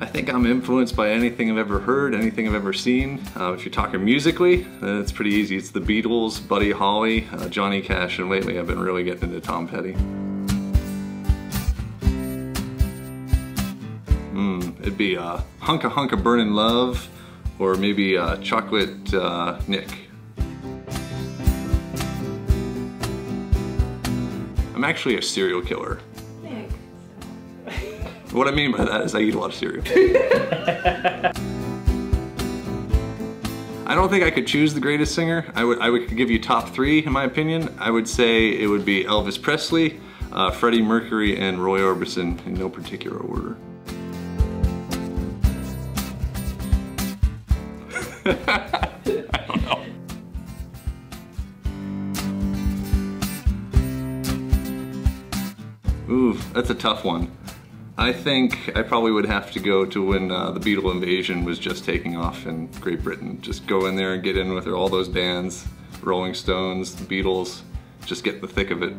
I think I'm influenced by anything I've ever heard, anything I've ever seen. Uh, if you're talking musically, it's pretty easy. It's the Beatles, Buddy Holly, uh, Johnny Cash, and lately I've been really getting into Tom Petty. Mm, it'd be a hunk uh, Hunka Hunka Burnin' Love, or maybe uh, Chocolate uh, Nick. I'm actually a serial killer. What I mean by that is I eat a lot of cereal. I don't think I could choose the greatest singer. I would, I would give you top three in my opinion. I would say it would be Elvis Presley, uh, Freddie Mercury, and Roy Orbison in no particular order. I don't know. Ooh, that's a tough one. I think I probably would have to go to when uh, the Beatle invasion was just taking off in Great Britain. Just go in there and get in with all those bands, Rolling Stones, the Beatles, just get the thick of it.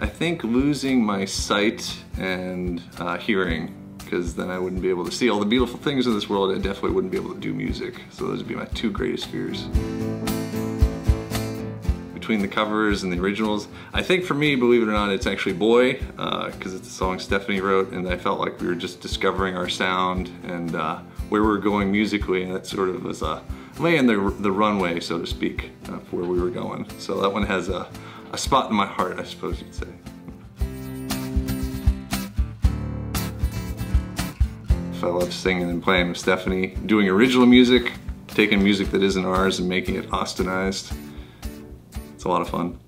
I think losing my sight and uh, hearing, because then I wouldn't be able to see all the beautiful things in this world, I definitely wouldn't be able to do music. So those would be my two greatest fears between the covers and the originals. I think for me, believe it or not, it's actually Boy, because uh, it's a song Stephanie wrote, and I felt like we were just discovering our sound and uh, where we were going musically, and that sort of was uh, laying the, the runway, so to speak, uh, for where we were going. So that one has a, a spot in my heart, I suppose you'd say. I love singing and playing with Stephanie, doing original music, taking music that isn't ours and making it Austenized. It's a lot of fun.